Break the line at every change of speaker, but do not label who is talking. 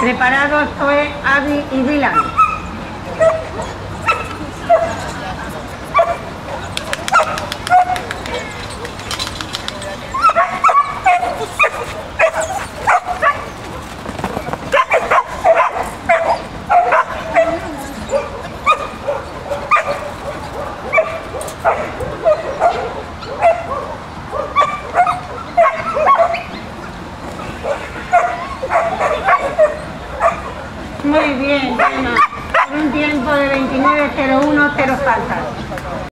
Preparados, Zoe, Abby y Dylan. Muy bien, Gemma. Por un tiempo de 29.01, cero faltas.